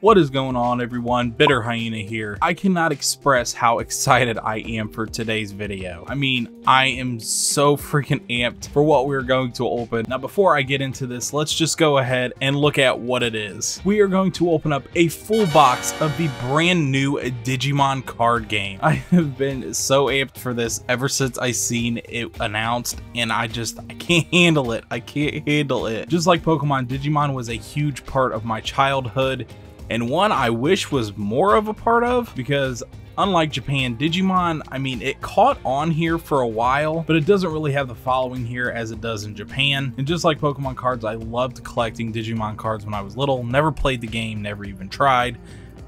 What is going on everyone? Bitter Hyena here. I cannot express how excited I am for today's video. I mean, I am so freaking amped for what we're going to open. Now before I get into this, let's just go ahead and look at what it is. We are going to open up a full box of the brand new Digimon card game. I have been so amped for this ever since I seen it announced and I just, I can't handle it. I can't handle it. Just like Pokemon, Digimon was a huge part of my childhood and one I wish was more of a part of because unlike Japan, Digimon, I mean, it caught on here for a while, but it doesn't really have the following here as it does in Japan. And just like Pokemon cards, I loved collecting Digimon cards when I was little, never played the game, never even tried.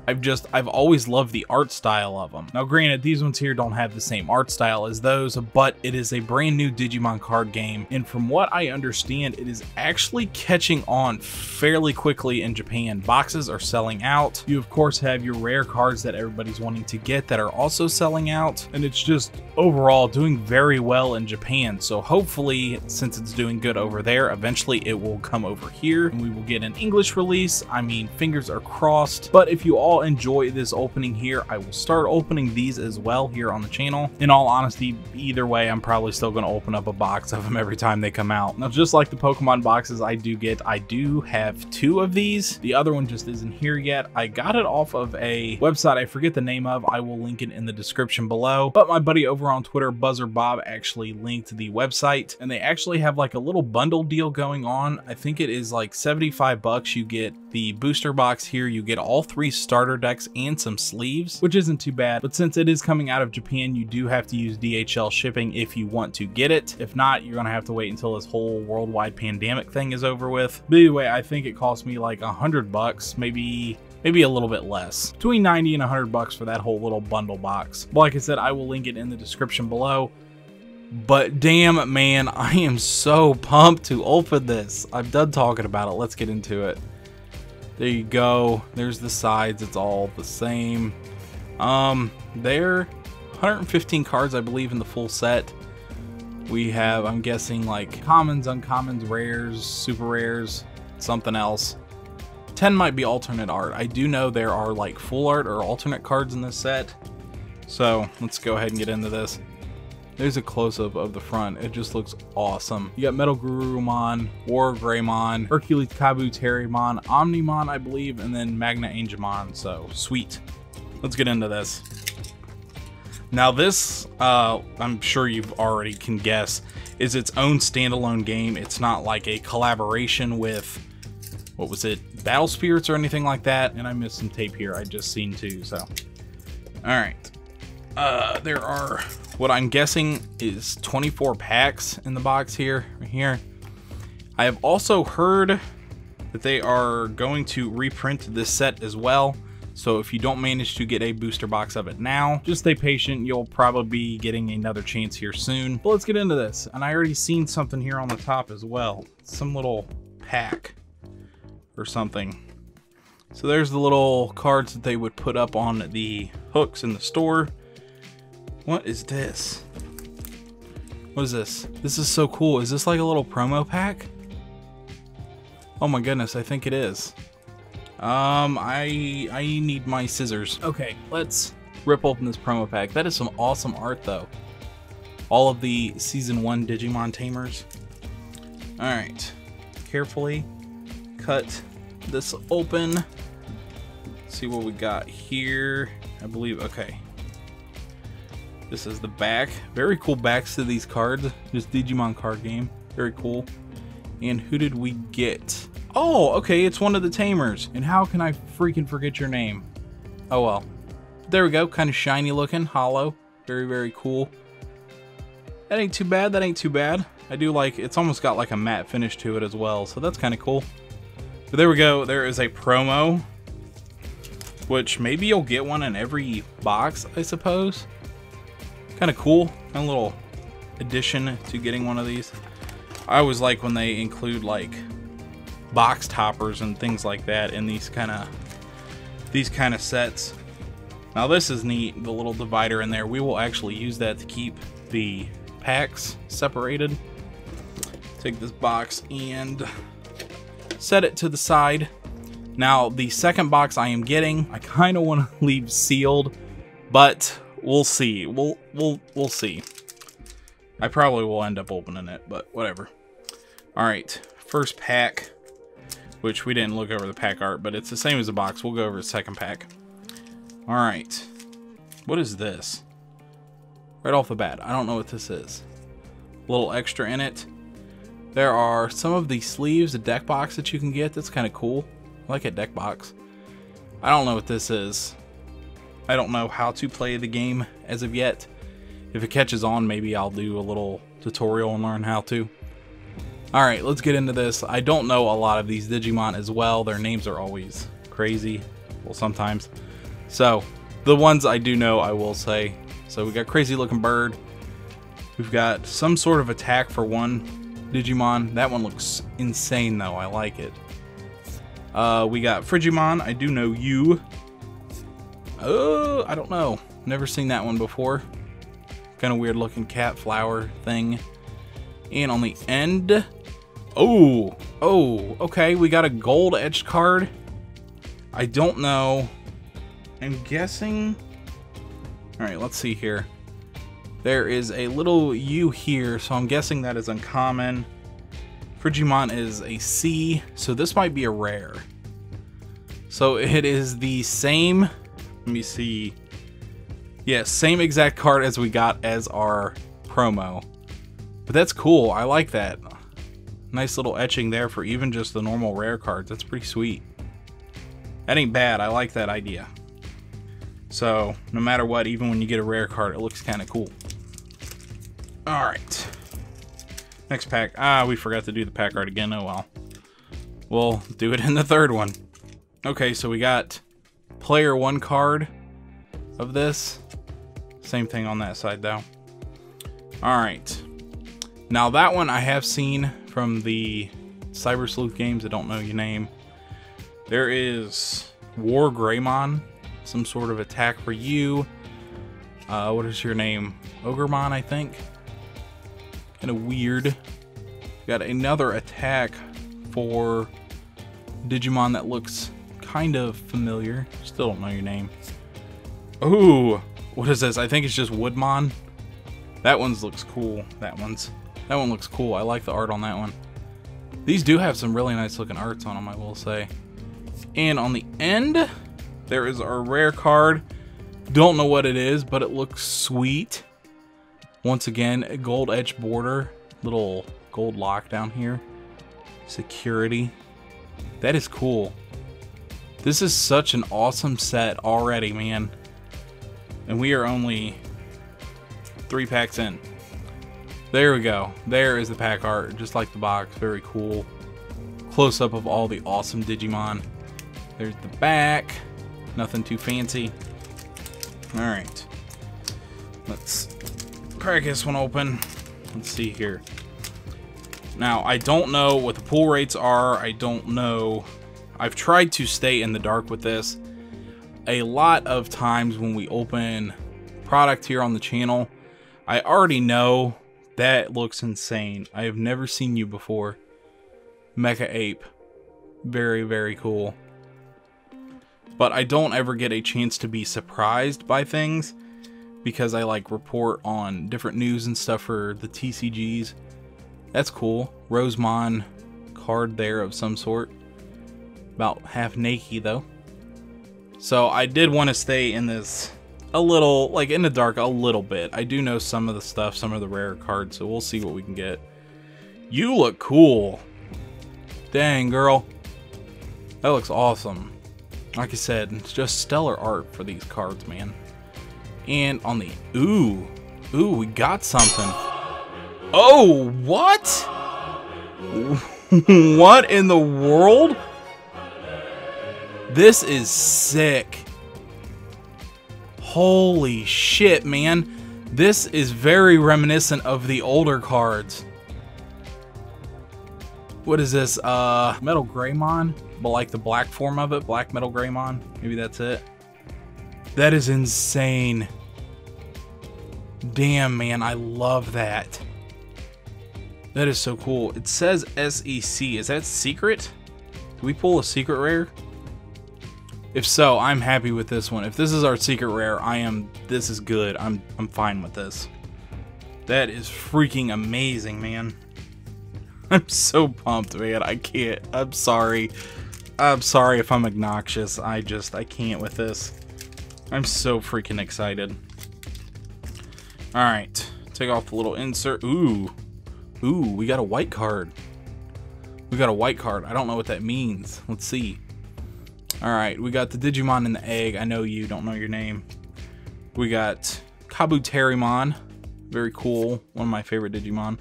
I've just, I've always loved the art style of them. Now granted, these ones here don't have the same art style as those, but it is a brand new Digimon card game, and from what I understand, it is actually catching on fairly quickly in Japan. Boxes are selling out. You of course have your rare cards that everybody's wanting to get that are also selling out, and it's just overall doing very well in Japan. So hopefully, since it's doing good over there, eventually it will come over here and we will get an English release. I mean, fingers are crossed, but if you all enjoy this opening here, I will start opening these as well here on the channel. In all honesty, either way, I'm probably still going to open up a box of them every time they come out. Now, just like the Pokemon boxes I do get, I do have two of these. The other one just isn't here yet. I got it off of a website I forget the name of. I will link it in the description below. But my buddy over on Twitter, Buzzer Bob, actually linked the website and they actually have like a little bundle deal going on. I think it is like 75 bucks. You get the booster box here. You get all three starter starter decks and some sleeves, which isn't too bad. But since it is coming out of Japan, you do have to use DHL shipping if you want to get it. If not, you're gonna have to wait until this whole worldwide pandemic thing is over with. But anyway, I think it cost me like a hundred bucks, maybe maybe a little bit less between 90 and 100 bucks for that whole little bundle box but like i said i will link it in the description below but damn man i am so pumped to open this i'm done talking about it let's get into it there you go. There's the sides. It's all the same. Um, there, 115 cards, I believe, in the full set. We have, I'm guessing, like commons, uncommons, rares, super rares, something else. 10 might be alternate art. I do know there are like full art or alternate cards in this set. So let's go ahead and get into this. There's a close-up of the front. It just looks awesome. You got Metal Garurumon, War Greymon, Hercules Kabu Kabuterimon, Omnimon, I believe, and then Magna Angemon. So sweet. Let's get into this. Now this, uh, I'm sure you've already can guess, is its own standalone game. It's not like a collaboration with, what was it, Battle Spirits or anything like that. And I missed some tape here I just seen too, so. All right. Uh, there are what I'm guessing is 24 packs in the box here, right here. I have also heard that they are going to reprint this set as well. So if you don't manage to get a booster box of it now, just stay patient. You'll probably be getting another chance here soon. But let's get into this. And I already seen something here on the top as well. Some little pack or something. So there's the little cards that they would put up on the hooks in the store. What is this? What is this? This is so cool. Is this like a little promo pack? Oh my goodness, I think it is. Um, I I need my scissors. Okay, let's rip open this promo pack. That is some awesome art though. All of the season one Digimon tamers. All right, carefully cut this open. see what we got here. I believe, okay. This is the back. Very cool backs to these cards. This Digimon card game. Very cool. And who did we get? Oh, okay, it's one of the Tamers. And how can I freaking forget your name? Oh well. There we go, kind of shiny looking, hollow. Very, very cool. That ain't too bad, that ain't too bad. I do like, it's almost got like a matte finish to it as well, so that's kind of cool. But there we go, there is a promo. Which maybe you'll get one in every box, I suppose kind of cool. A little addition to getting one of these. I always like when they include like box toppers and things like that in these kind of these kind of sets. Now this is neat, the little divider in there. We will actually use that to keep the packs separated. Take this box and set it to the side. Now, the second box I am getting, I kind of want to leave sealed, but we'll see. We'll we'll we'll see. I probably will end up opening it, but whatever. All right, first pack, which we didn't look over the pack art, but it's the same as the box. We'll go over the second pack. All right, what is this? Right off the bat, I don't know what this is. A little extra in it. There are some of the sleeves, the deck box that you can get. That's kind of cool. I like a deck box. I don't know what this is. I don't know how to play the game as of yet. If it catches on, maybe I'll do a little tutorial and learn how to. Alright, let's get into this. I don't know a lot of these Digimon as well. Their names are always crazy. Well, sometimes. So, the ones I do know, I will say. So we got crazy looking bird. We've got some sort of attack for one Digimon. That one looks insane though. I like it. Uh, we got Frigimon. I do know you. Oh, I don't know. Never seen that one before. Kind of weird looking cat flower thing. And on the end, oh, oh, okay, we got a gold edged card. I don't know. I'm guessing. All right, let's see here. There is a little U here, so I'm guessing that is uncommon. Frigimon is a C, so this might be a rare. So it is the same, let me see. Yeah, same exact card as we got as our promo. But that's cool, I like that. Nice little etching there for even just the normal rare cards. That's pretty sweet. That ain't bad, I like that idea. So, no matter what, even when you get a rare card, it looks kind of cool. Alright. Next pack. Ah, we forgot to do the pack art again. Oh well. We'll do it in the third one. Okay, so we got player one card of this. Same thing on that side though. Alright. Now that one I have seen from the Cyber Sleuth games. I don't know your name. There is War Greymon. Some sort of attack for you. Uh, what is your name? Ogremon, I think kind of weird. Got another attack for Digimon that looks kind of familiar. Still don't know your name. Ooh, what is this? I think it's just Woodmon. That one's looks cool. That one's that one looks cool. I like the art on that one. These do have some really nice looking arts on them, I will say. And on the end, there is our rare card. Don't know what it is, but it looks sweet. Once again, a gold edge border, little gold lock down here. Security. That is cool. This is such an awesome set already, man. And we are only three packs in. There we go. There is the pack art, just like the box. Very cool. Close up of all the awesome Digimon. There's the back. Nothing too fancy. Alright. Let's crack this one open. Let's see here. Now, I don't know what the pull rates are. I don't know. I've tried to stay in the dark with this. A lot of times when we open product here on the channel, I already know that looks insane. I have never seen you before. Mecha Ape. Very, very cool. But I don't ever get a chance to be surprised by things because I like report on different news and stuff for the TCGs. That's cool. Rosemon card there of some sort. About half naked though. So I did want to stay in this a little, like in the dark a little bit. I do know some of the stuff, some of the rare cards, so we'll see what we can get. You look cool. Dang, girl. That looks awesome. Like I said, it's just stellar art for these cards, man. And on the... Ooh. Ooh, we got something. Oh, what? what in the world? This is sick. Holy shit, man. This is very reminiscent of the older cards. What is this? Uh, Metal Greymon? But like the black form of it? Black Metal Greymon? Maybe that's it. That is insane. Damn, man, I love that. That is so cool. It says SEC. Is that secret? Did we pull a secret rare? If so, I'm happy with this one. If this is our secret rare, I am this is good. I'm I'm fine with this. That is freaking amazing, man. I'm so pumped, man. I can't. I'm sorry. I'm sorry if I'm obnoxious. I just I can't with this. I'm so freaking excited. Alright. Take off the little insert. Ooh. Ooh, we got a white card. We got a white card. I don't know what that means. Let's see. Alright, we got the Digimon in the egg. I know you don't know your name. We got Kabuterimon. Very cool. One of my favorite Digimon.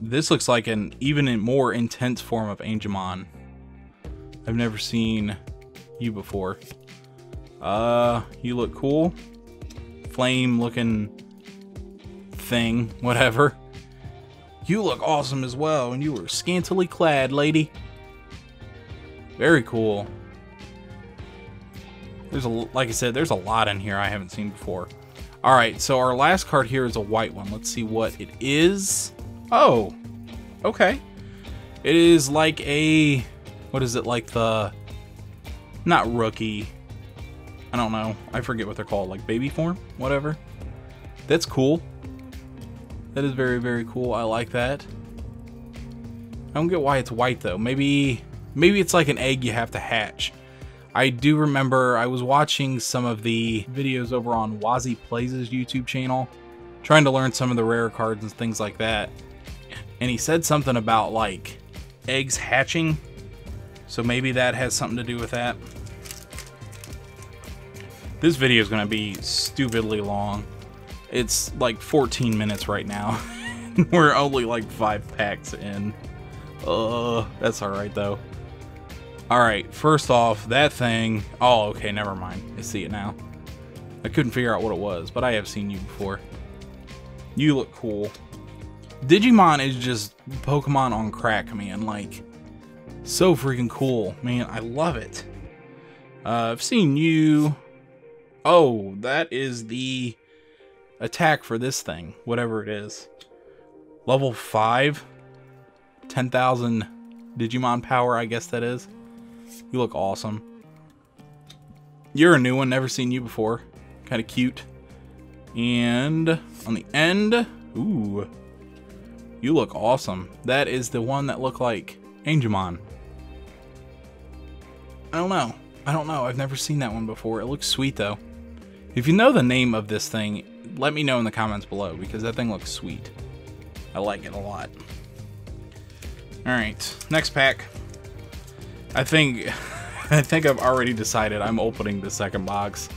This looks like an even more intense form of Angemon. I've never seen you before. Uh, you look cool. Flame looking thing, whatever. You look awesome as well, and you were scantily clad, lady. Very cool. There's a, like I said, there's a lot in here I haven't seen before. All right, so our last card here is a white one. Let's see what it is. Oh, okay. It is like a, what is it, like the, not rookie. I don't know. I forget what they're called, like baby form, whatever. That's cool. That is very, very cool. I like that. I don't get why it's white though. Maybe, maybe it's like an egg you have to hatch. I do remember I was watching some of the videos over on Wossy Plays' YouTube channel, trying to learn some of the rare cards and things like that. And he said something about like eggs hatching. So maybe that has something to do with that. This video is going to be stupidly long. It's like 14 minutes right now. We're only like five packs in. Uh, that's alright though. Alright, first off, that thing... Oh, okay, never mind. I see it now. I couldn't figure out what it was, but I have seen you before. You look cool. Digimon is just Pokemon on crack, man. Like, so freaking cool. Man, I love it. Uh, I've seen you... Oh, that is the attack for this thing, whatever it is. Level 5, 10,000 Digimon power, I guess that is. You look awesome. You're a new one, never seen you before. Kind of cute. And on the end, ooh, you look awesome. That is the one that looked like Angemon. I don't know. I don't know. I've never seen that one before. It looks sweet though. If you know the name of this thing, let me know in the comments below because that thing looks sweet. I like it a lot. Alright, next pack. I think I think I've already decided I'm opening the second box.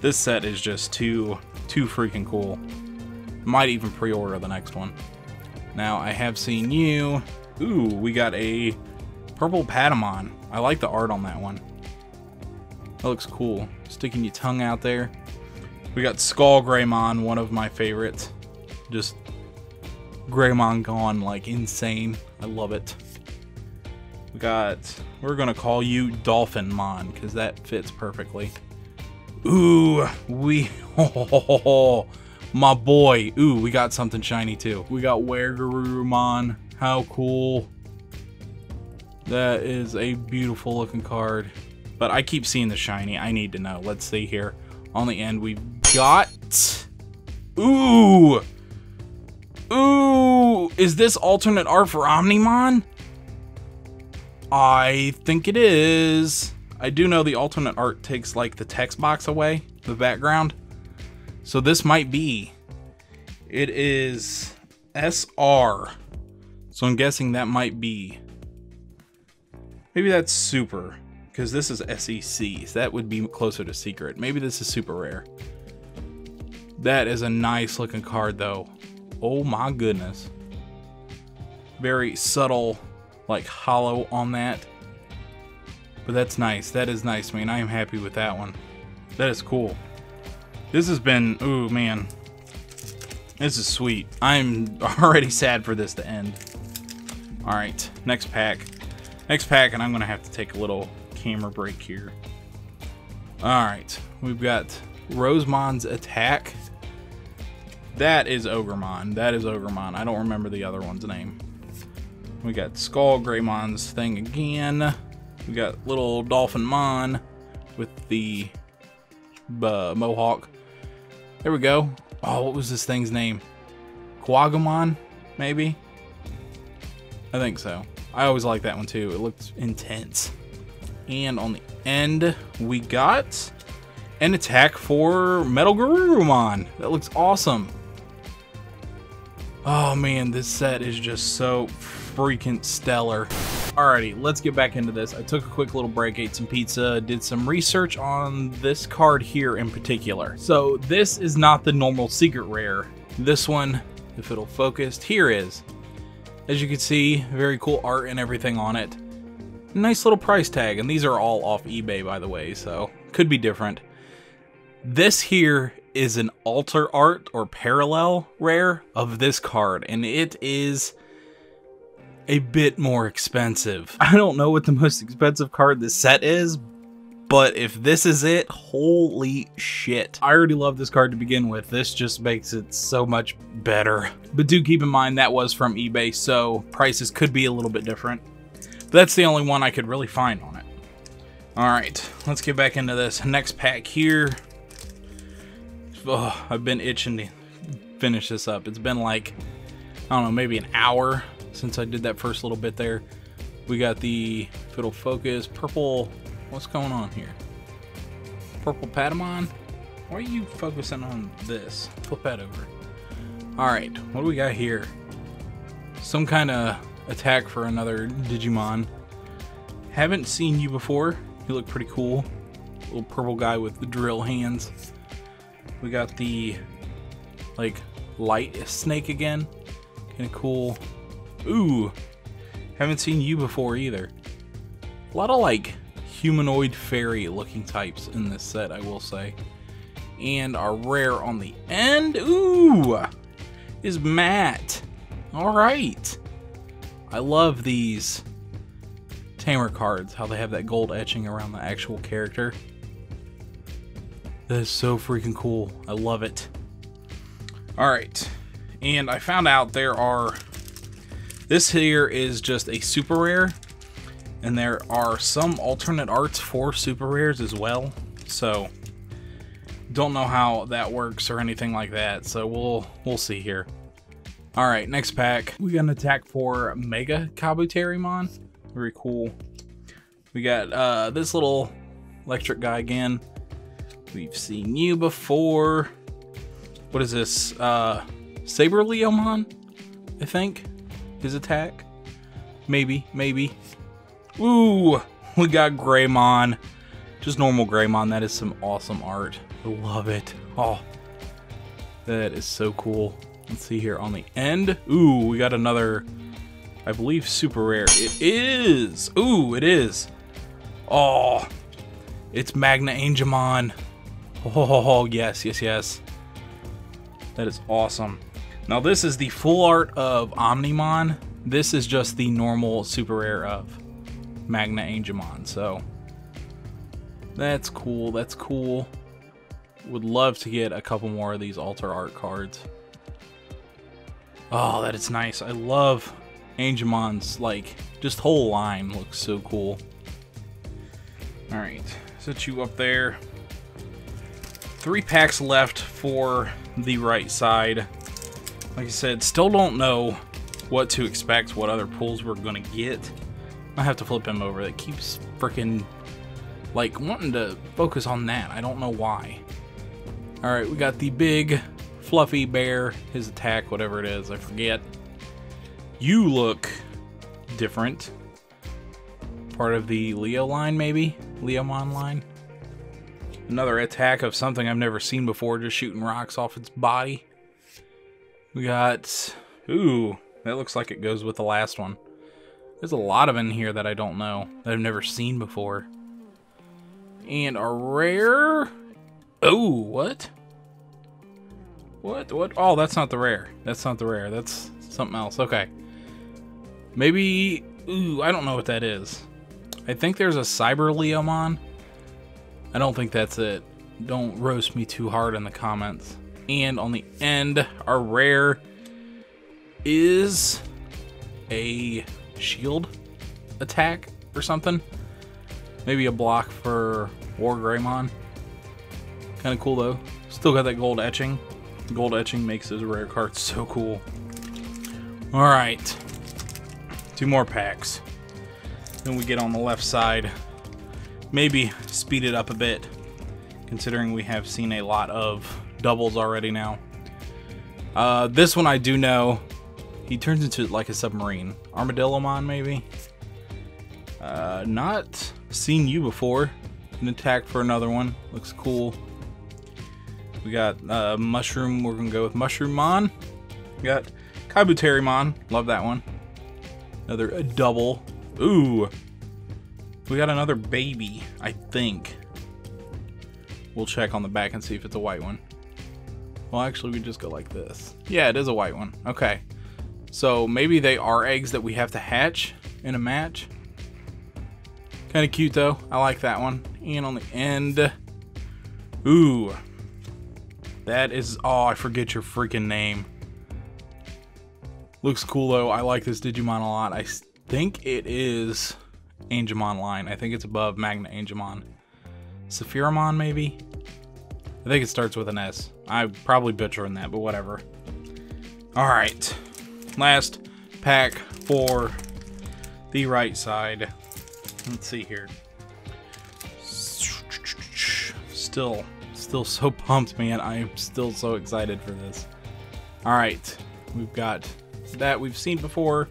This set is just too too freaking cool. Might even pre-order the next one. Now I have seen you. Ooh, we got a purple Patamon. I like the art on that one. That looks cool. Sticking your tongue out there. We got Skull Greymon, one of my favorites. Just Greymon gone like insane. I love it. We got, we're gonna call you Dolphin Mon, because that fits perfectly. Ooh, we, oh, my boy. Ooh, we got something shiny too. We got WereGarurumon. How cool. That is a beautiful looking card. But I keep seeing the shiny. I need to know. Let's see here. On the end, we've got... Ooh! Ooh! Is this alternate art for Omnimon? I think it is. I do know the alternate art takes like the text box away, the background. So this might be. It is SR. So I'm guessing that might be. Maybe that's super because this is SEC. So that would be closer to secret. Maybe this is super rare. That is a nice looking card though. Oh my goodness. Very subtle, like hollow on that. But that's nice. That is nice, man. I am happy with that one. That is cool. This has been, ooh, man. This is sweet. I'm already sad for this to end. Alright, next pack. Next pack, and I'm to have to take a little camera break here. Alright, we've got Rosemon's Attack. That is Ogremon. That is Ogremon. I don't remember the other one's name. We got Skull Greymon's thing again. We got little Dolphin Mon with the uh, Mohawk. There we go. Oh, what was this thing's name? Kuwagamon, maybe? I think so. I always like that one too. It looks intense. And on the end, we got an attack for Metal Garurumon. That looks awesome. Oh man, this set is just so freaking stellar. Alrighty, let's get back into this. I took a quick little break, ate some pizza, did some research on this card here in particular. So this is not the normal secret rare. This one, if it'll focus, here is. As you can see, very cool art and everything on it. Nice little price tag, and these are all off eBay by the way, so could be different. This here is an alter art or parallel rare of this card, and it is a bit more expensive. I don't know what the most expensive card this set is, but if this is it, holy shit. I already love this card to begin with. This just makes it so much better. But do keep in mind that was from eBay, so prices could be a little bit different. But that's the only one I could really find on it. Alright, let's get back into this. Next pack here. Oh, I've been itching to finish this up. It's been like, I don't know, maybe an hour since I did that first little bit there. We got the fiddle focus, purple, what's going on here? Purple Patamon? Why are you focusing on this? Flip that over. Alright, what do we got here? Some kind of attack for another Digimon. Haven't seen you before. You look pretty cool. Little purple guy with the drill hands. We got the, like, light snake again. Kind of cool. Ooh, haven't seen you before either. A lot of like humanoid fairy looking types in this set, I will say. And our rare on the end, ooh, is Matt. All right. I love these Tamer cards, how they have that gold etching around the actual character. That is so freaking cool. I love it. All right. And I found out there are this here is just a super rare, and there are some alternate arts for super rares as well. So don't know how that works or anything like that. So we'll we'll see here. All right, next pack. We got an attack for Mega Kabuterimon. Very cool. We got uh, this little electric guy again. We've seen you before. What is this? Uh, Saber Leomon, I think his attack. Maybe, maybe. Ooh, we got Greymon. Just normal Greymon. That is some awesome art. I love it. Oh, that is so cool. Let's see here on the end. Ooh, we got another, I believe, super rare. It is. Ooh, it is. Oh, it's Magna Angemon. Oh, yes, yes, yes. That is awesome. Now this is the full art of Omnimon. This is just the normal super rare of Magna Angemon. So that's cool. That's cool. Would love to get a couple more of these altar art cards. Oh, that is nice. I love Angemon's like just whole line looks so cool. All right, set you up there. Three packs left for the right side. Like I said, still don't know what to expect, what other pulls we're gonna get. I have to flip him over. It keeps freaking like wanting to focus on that. I don't know why. All right, we got the big fluffy bear, his attack, whatever it is, I forget. You look different. Part of the Leo line, maybe? Leomon line? Another attack of something I've never seen before, just shooting rocks off its body. We got... Ooh, that looks like it goes with the last one. There's a lot of in here that I don't know, that I've never seen before. And a rare... Oh, what? What? What? Oh, that's not the rare. That's not the rare. That's something else. Okay. Maybe... Ooh, I don't know what that is. I think there's a Cyber Leomon. I don't think that's it. Don't roast me too hard in the comments and on the end, our rare is a shield attack or something. Maybe a block for War Greymon. Kind of cool though. Still got that gold etching. Gold etching makes those rare cards so cool. Alright. Two more packs. Then we get on the left side. Maybe speed it up a bit, considering we have seen a lot of doubles already now. Uh, this one I do know. He turns into like a submarine. Armadillomon, maybe? Uh, not seen you before. An attack for another one. Looks cool. We got uh, Mushroom. We're going to go with Mushroom Mon. We got Kabuterimon. Love that one. Another double. Ooh. We got another baby, I think. We'll check on the back and see if it's a white one. Well, actually, we just go like this. Yeah, it is a white one. Okay. So maybe they are eggs that we have to hatch in a match. Kind of cute, though. I like that one. And on the end... Ooh. That is... Oh, I forget your freaking name. Looks cool, though. I like this Digimon a lot. I think it is Angemon line. I think it's above Magna Angemon. Sephiramon, maybe? I think it starts with an S. I probably butchering that, but whatever. Alright. Last pack for the right side. Let's see here. Still, still so pumped, man. I am still so excited for this. Alright. We've got that we've seen before.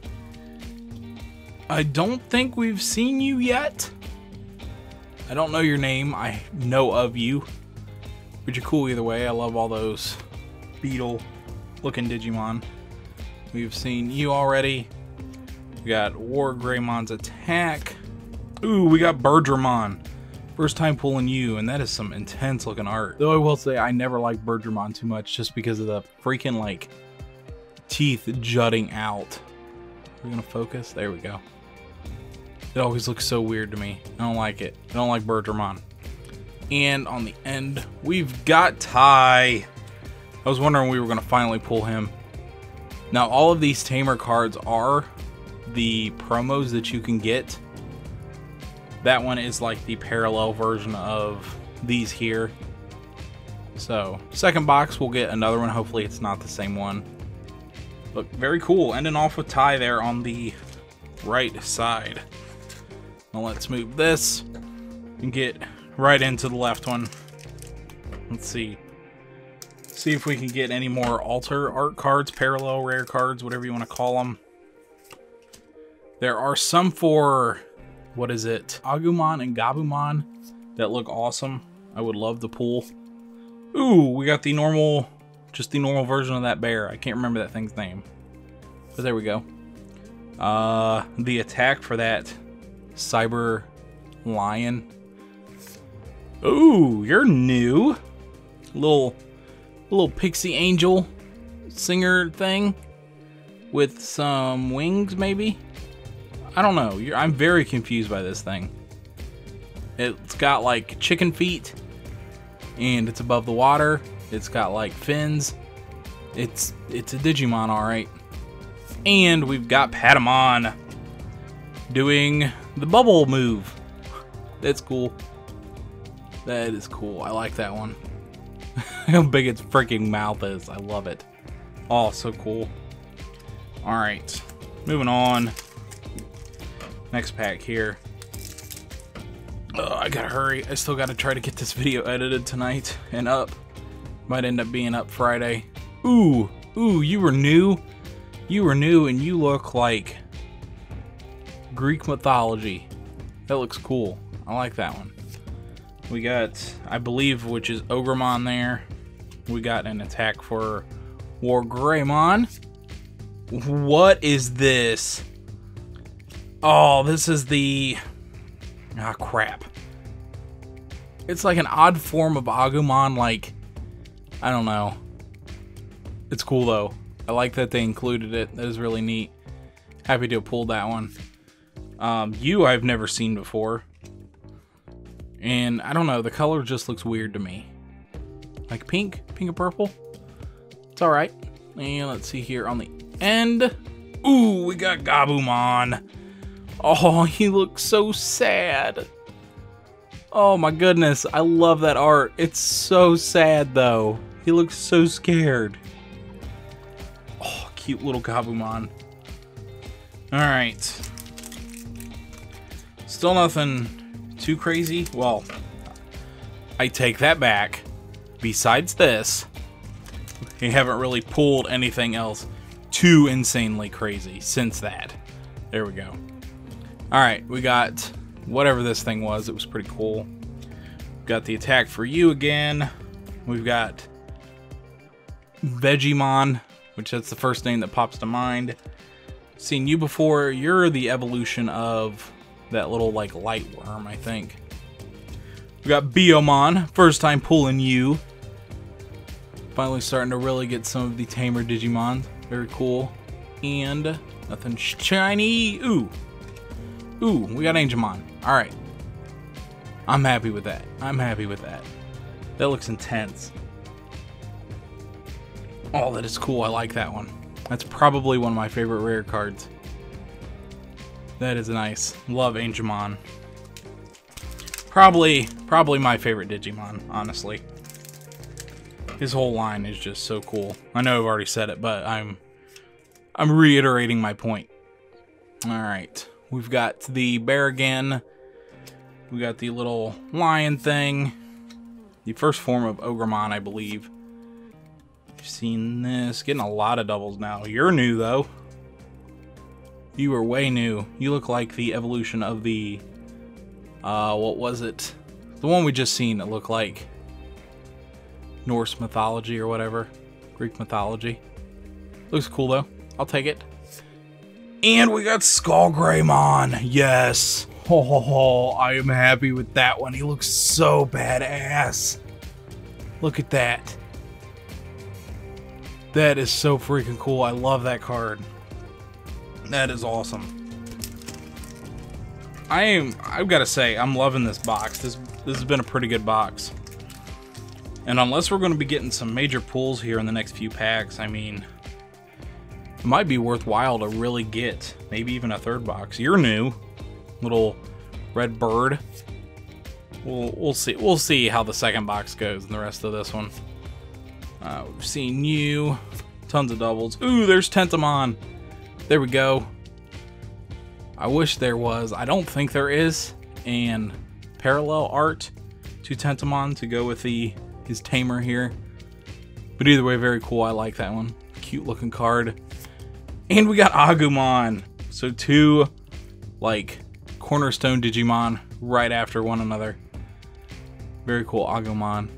I don't think we've seen you yet. I don't know your name. I know of you. But you're cool either way. I love all those beetle looking Digimon. We've seen you already. We got War Greymon's attack. Ooh, we got Bergermon. First time pulling you, and that is some intense looking art. Though I will say I never liked Bergermon too much just because of the freaking like teeth jutting out. We're gonna focus. There we go. It always looks so weird to me. I don't like it. I don't like Birdramon. And on the end, we've got Tai. I was wondering we were going to finally pull him. Now, all of these Tamer cards are the promos that you can get. That one is like the parallel version of these here. So, second box, we'll get another one. Hopefully it's not the same one. But very cool. Ending off with Tai there on the right side. Now let's move this and get right into the left one. Let's see. See if we can get any more altar art cards, parallel rare cards, whatever you want to call them. There are some for, what is it, Agumon and Gabumon that look awesome. I would love to pull. Ooh, we got the normal, just the normal version of that bear. I can't remember that thing's name. But there we go. Uh, the attack for that Cyber Lion. Ooh, you're new. Little, little pixie angel singer thing with some wings, maybe. I don't know. You're, I'm very confused by this thing. It's got like chicken feet, and it's above the water. It's got like fins. It's it's a Digimon, all right. And we've got Patamon doing the bubble move. That's cool. That is cool. I like that one. How big its freaking mouth is. I love it. Oh, so cool. Alright. Moving on. Next pack here. Oh, I gotta hurry. I still gotta try to get this video edited tonight and up. Might end up being up Friday. Ooh, ooh, you were new? You were new and you look like Greek mythology. That looks cool. I like that one. We got, I believe, which is Ogremon there. We got an attack for War Greymon. What is this? Oh, this is the... Ah, crap. It's like an odd form of Agumon, like... I don't know. It's cool, though. I like that they included it. That is really neat. Happy to have pulled that one. Um, you I've never seen before. And I don't know, the color just looks weird to me. Like pink, pink and purple. It's alright. And let's see here on the end. Ooh, we got Gabumon. Oh, he looks so sad. Oh my goodness, I love that art. It's so sad though. He looks so scared. Oh, cute little Gabumon. Alright. Still nothing too crazy. Well, I take that back. Besides this, we haven't really pulled anything else too insanely crazy since that. There we go. Alright, we got whatever this thing was. It was pretty cool. Got the attack for you again. We've got Vegiemon, which that's the first name that pops to mind. Seen you before. You're the evolution of that little like light worm, I think. We got Biyomon, first time pulling you. Finally starting to really get some of the tamer Digimon. Very cool. And nothing shiny. Ooh. Ooh, we got Angemon. Alright. I'm happy with that. I'm happy with that. That looks intense. Oh, that is cool. I like that one. That's probably one of my favorite rare cards. That is nice. Love Angemon. Probably, probably my favorite Digimon, honestly. His whole line is just so cool. I know I've already said it, but I'm I'm reiterating my point. Alright. We've got the bear again. We got the little lion thing. The first form of Ogremon, I believe. You've seen this. Getting a lot of doubles now. You're new, though. You are way new. You look like the evolution of the... Uh, what was it? The one we just seen that looked like Norse mythology or whatever. Greek mythology. Looks cool, though. I'll take it. And we got Skull Greymon. Yes. Ho ho ho. I am happy with that one. He looks so badass. Look at that. That is so freaking cool. I love that card. That is awesome. I am I've got to say I'm loving this box. This this has been a pretty good box. And unless we're going to be getting some major pulls here in the next few packs, I mean, it might be worthwhile to really get maybe even a third box. You're new, little red bird. We'll we'll see we'll see how the second box goes and the rest of this one. Uh, we've seen you, tons of doubles. Ooh, there's Tentomon. There we go. I wish there was. I don't think there is. And parallel art to Tentomon to go with the his tamer here. But either way, very cool. I like that one. Cute looking card. And we got Agumon. So two, like, cornerstone Digimon right after one another. Very cool, Agumon.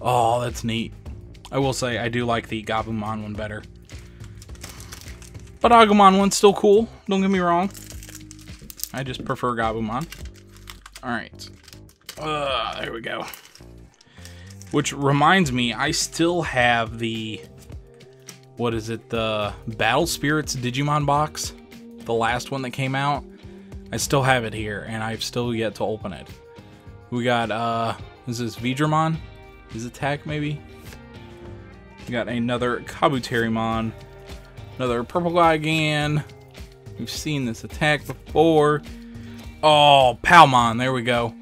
Oh, that's neat. I will say, I do like the Gabumon one better. But Agumon one's still cool. Don't get me wrong. I just prefer Gabumon. Alright. Uh, there we go. Which reminds me, I still have the... What is it? The Battle Spirits Digimon box. The last one that came out. I still have it here, and I've still yet to open it. We got, uh... Is this Veedramon? His attack, maybe? We got another Kabuterimon. Another purple guy again. We've seen this attack before. Oh, Palmon. There we go.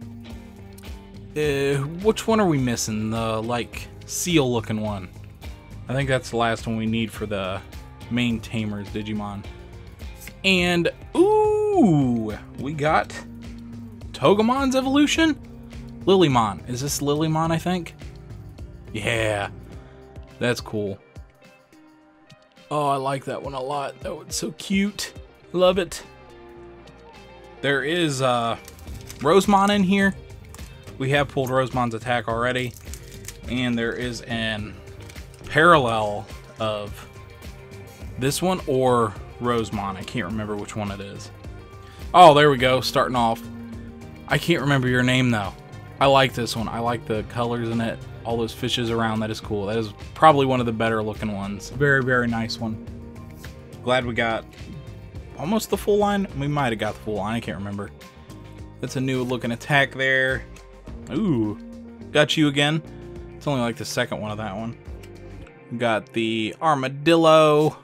Uh, which one are we missing? The, like, seal-looking one. I think that's the last one we need for the main Tamers Digimon. And, ooh, we got Togemon's evolution? Lilymon. Is this Lilymon, I think? Yeah, that's cool. Oh, I like that one a lot. That one's so cute. Love it. There is uh, Rosemon in here. We have pulled Rosemon's attack already. And there is an parallel of this one or Rosemon. I can't remember which one it is. Oh, there we go. Starting off. I can't remember your name, though. I like this one. I like the colors in it all those fishes around. That is cool. That is probably one of the better looking ones. Very, very nice one. Glad we got almost the full line. We might have got the full line. I can't remember. That's a new looking attack there. Ooh. Got you again. It's only like the second one of that one. Got the armadillo.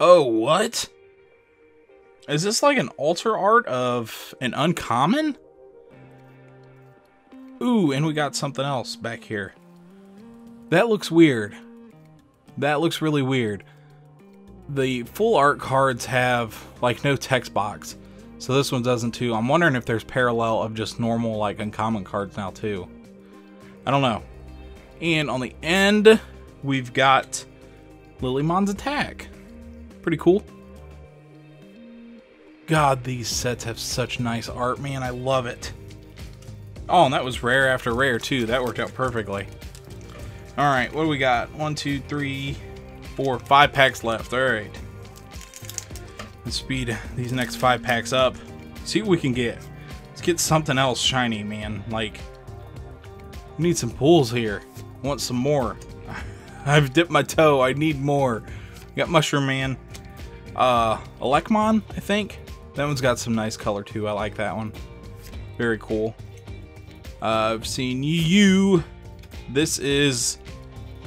Oh, what? Is this like an alter art of an uncommon? Ooh, and we got something else back here. That looks weird. That looks really weird. The full art cards have like no text box. So this one doesn't too. I'm wondering if there's parallel of just normal like uncommon cards now too. I don't know. And on the end, we've got Lilymon's attack. Pretty cool. God, these sets have such nice art, man. I love it. Oh, and that was rare after rare, too. That worked out perfectly. All right, what do we got? One, two, three, four, five packs left. All right. Let's speed these next five packs up. See what we can get. Let's get something else shiny, man. Like, we need some pulls here. I want some more. I've dipped my toe. I need more. We got Mushroom Man. Uh, Elecmon, I think. That one's got some nice color too. I like that one. Very cool. I've seen you. This is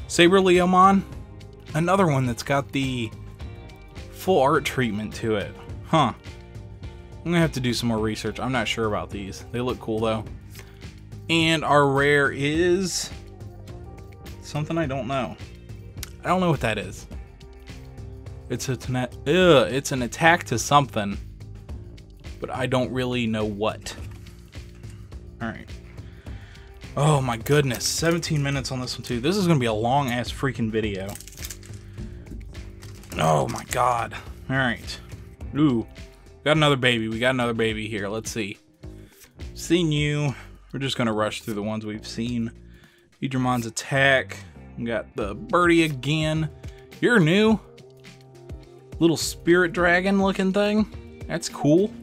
SaberLeomon. Another one that's got the full art treatment to it. Huh. I'm gonna have to do some more research. I'm not sure about these. They look cool though. And our rare is something I don't know. I don't know what that is. It's a ugh, it's an attack to something but I don't really know what. Alright. Oh my goodness, 17 minutes on this one too. This is to be a long ass freaking video. Oh my god. Alright. Ooh. Got another baby. We got another baby here. Let's see. Seen you. We're just to rush through the ones we've seen. Idrimon's attack. We got the birdie again. You're new. Little spirit dragon looking thing. That's cool.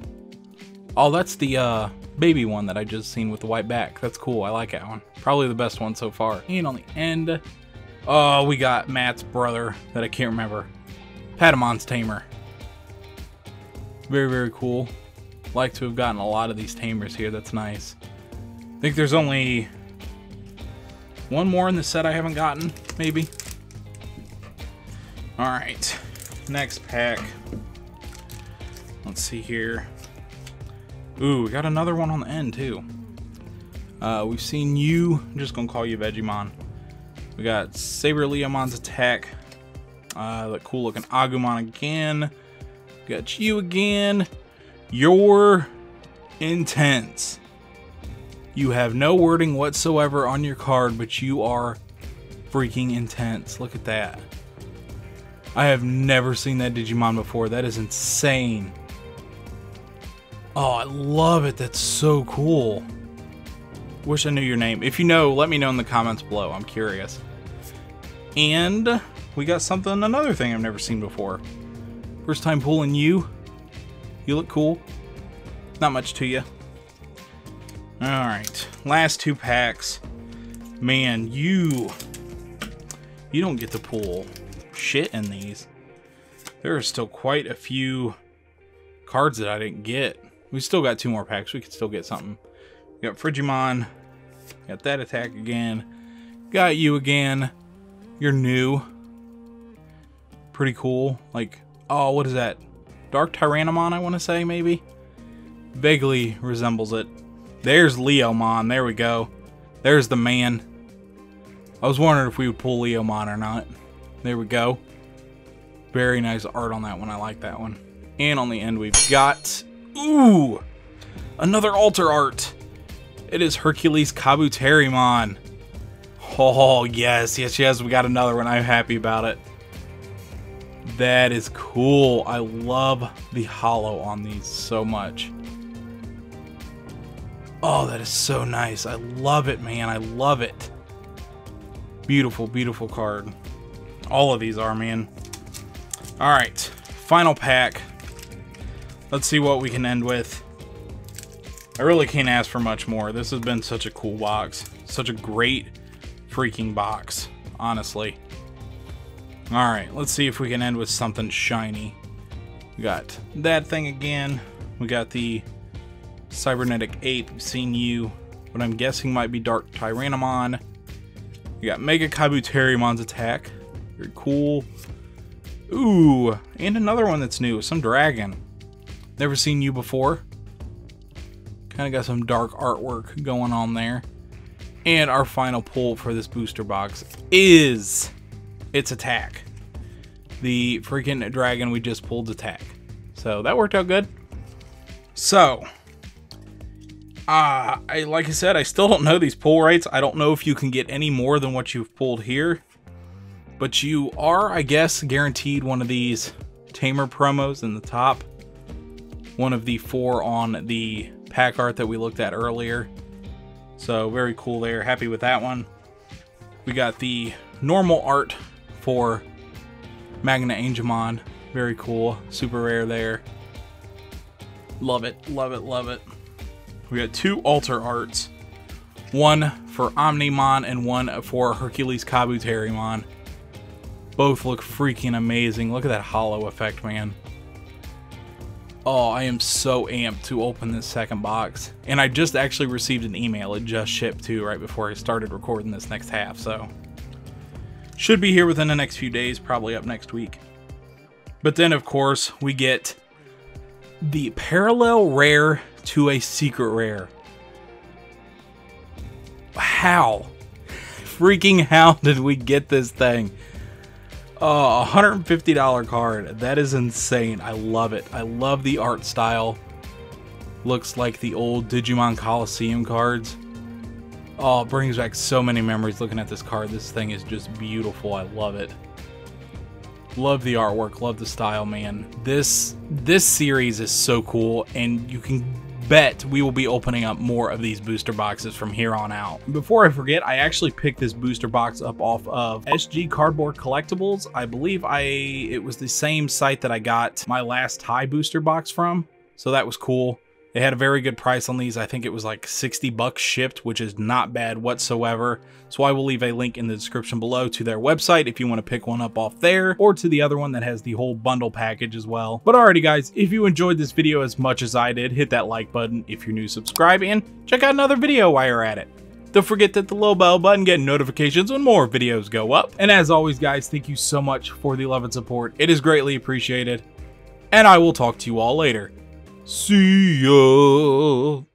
Oh, that's the uh, baby one that I just seen with the white back. That's cool. I like that one. Probably the best one so far. And on the end, oh, we got Matt's brother that I can't remember. Patamon's Tamer. Very, very cool. Like to have gotten a lot of these Tamers here. That's nice. I think there's only one more in the set I haven't gotten, maybe. Alright. Next pack. Let's see here. Ooh, we got another one on the end too. Uh, we've seen you. I'm just gonna call you Vegiemon. We got SaberLeomon's attack. Uh, the cool looking Agumon again. Got you again. You're intense. You have no wording whatsoever on your card, but you are freaking intense. Look at that. I have never seen that Digimon before. That is insane. Oh, I love it. That's so cool. Wish I knew your name. If you know, let me know in the comments below. I'm curious. And we got something, another thing I've never seen before. First time pulling you. You look cool. Not much to you. Alright. Last two packs. Man, you... You don't get to pull shit in these. There are still quite a few cards that I didn't get. We still got two more packs. We could still get something. We got Frigimon. Got that attack again. Got you again. You're new. Pretty cool. Like, oh, what is that? Dark Tyrannomon, I want to say, maybe? Vaguely resembles it. There's Leomon. There we go. There's the man. I was wondering if we would pull Leomon or not. There we go. Very nice art on that one. I like that one. And on the end, we've got Ooh! Another altar art! It is Hercules Kabuterimon. Oh, yes, yes, yes, we got another one. I'm happy about it. That is cool. I love the holo on these so much. Oh, that is so nice. I love it, man. I love it. Beautiful, beautiful card. All of these are, man. All right, final pack. Let's see what we can end with. I really can't ask for much more. This has been such a cool box. Such a great freaking box, honestly. Alright, let's see if we can end with something shiny. We got that thing again. We got the Cybernetic Ape, seen you, what I'm guessing might be Dark Tyrannomon. We got Mega Kabuterimon's attack. Very cool. Ooh, and another one that's new, some dragon. Never seen you before. Kind of got some dark artwork going on there. And our final pull for this booster box is its attack. The freaking dragon we just pulled attack. So that worked out good. So, uh, I like I said, I still don't know these pull rates. I don't know if you can get any more than what you've pulled here. But you are, I guess, guaranteed one of these Tamer promos in the top. One of the four on the pack art that we looked at earlier. So very cool there. Happy with that one. We got the normal art for Magna Angemon. Very cool. Super rare there. Love it. Love it. Love it. We got two altar arts. One for Omnimon and one for Hercules Kabuterimon. Both look freaking amazing. Look at that holo effect, man. Oh, I am so amped to open this second box. And I just actually received an email. It just shipped too right before I started recording this next half, so. Should be here within the next few days, probably up next week. But then, of course, we get the parallel rare to a secret rare. How? Freaking how did we get this thing? Oh, $150 card. That is insane. I love it. I love the art style. Looks like the old Digimon Coliseum cards. Oh, it brings back so many memories looking at this card. This thing is just beautiful. I love it. Love the artwork. Love the style, man. This this series is so cool, and you can bet we will be opening up more of these booster boxes from here on out. Before I forget, I actually picked this booster box up off of SG Cardboard Collectibles. I believe I it was the same site that I got my last high booster box from, so that was cool. They had a very good price on these. I think it was like 60 bucks shipped, which is not bad whatsoever. So I will leave a link in the description below to their website if you want to pick one up off there or to the other one that has the whole bundle package as well. But alrighty guys, if you enjoyed this video as much as I did, hit that like button. If you're new, subscribe and check out another video while you're at it. Don't forget that the little bell button, get notifications when more videos go up. And as always guys, thank you so much for the love and support. It is greatly appreciated. And I will talk to you all later. See ya.